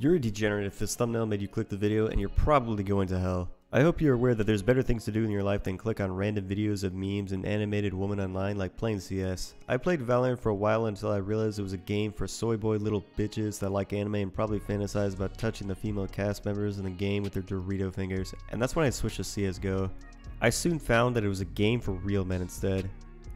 You're a degenerate if this thumbnail made you click the video and you're probably going to hell. I hope you're aware that there's better things to do in your life than click on random videos of memes and animated women online like playing CS. I played Valorant for a while until I realized it was a game for soy boy little bitches that like anime and probably fantasize about touching the female cast members in the game with their Dorito fingers, and that's when I switched to CSGO. I soon found that it was a game for real men instead.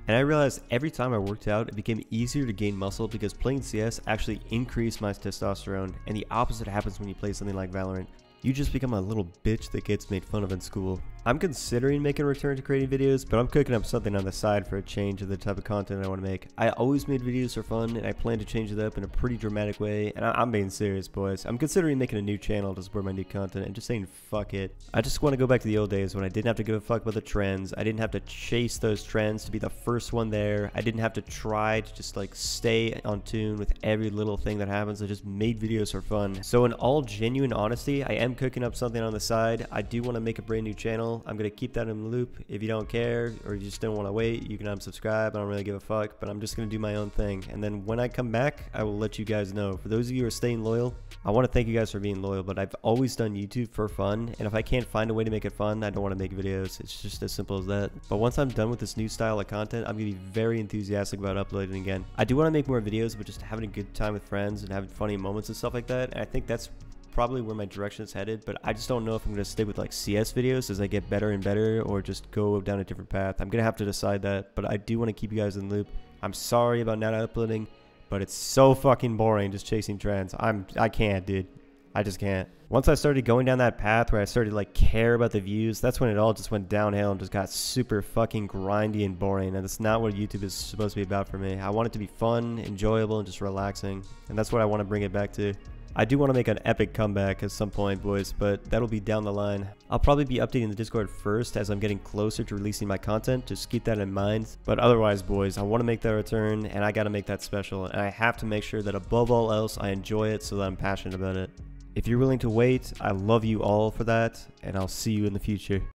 And I realized every time I worked out, it became easier to gain muscle because playing CS actually increased my testosterone, and the opposite happens when you play something like Valorant. You just become a little bitch that gets made fun of in school. I'm considering making a return to creating videos, but I'm cooking up something on the side for a change of the type of content I want to make. I always made videos for fun, and I plan to change it up in a pretty dramatic way, and I am being serious, boys. I'm considering making a new channel to support my new content and just saying fuck it. I just want to go back to the old days when I didn't have to give a fuck about the trends. I didn't have to chase those trends to be the first one there. I didn't have to try to just like stay on tune with every little thing that happens. I just made videos for fun. So in all genuine honesty, I am cooking up something on the side. I do want to make a brand new channel. I'm going to keep that in the loop. If you don't care or you just don't want to wait, you can unsubscribe. I don't really give a fuck, but I'm just going to do my own thing. And then when I come back, I will let you guys know. For those of you who are staying loyal, I want to thank you guys for being loyal, but I've always done YouTube for fun. And if I can't find a way to make it fun, I don't want to make videos. It's just as simple as that. But once I'm done with this new style of content, I'm going to be very enthusiastic about uploading again. I do want to make more videos, but just having a good time with friends and having funny moments and stuff like that. And I think that's probably where my direction is headed, but I just don't know if I'm going to stick with like CS videos as I get better and better or just go down a different path. I'm going to have to decide that, but I do want to keep you guys in the loop. I'm sorry about not uploading, but it's so fucking boring just chasing trends. I'm I can't, dude. I just can't. Once I started going down that path where I started like care about the views, that's when it all just went downhill and just got super fucking grindy and boring. And that's not what YouTube is supposed to be about for me. I want it to be fun, enjoyable, and just relaxing. And that's what I want to bring it back to. I do want to make an epic comeback at some point, boys, but that'll be down the line. I'll probably be updating the Discord first as I'm getting closer to releasing my content, just keep that in mind. But otherwise, boys, I want to make that return, and I got to make that special, and I have to make sure that above all else, I enjoy it so that I'm passionate about it. If you're willing to wait, I love you all for that, and I'll see you in the future.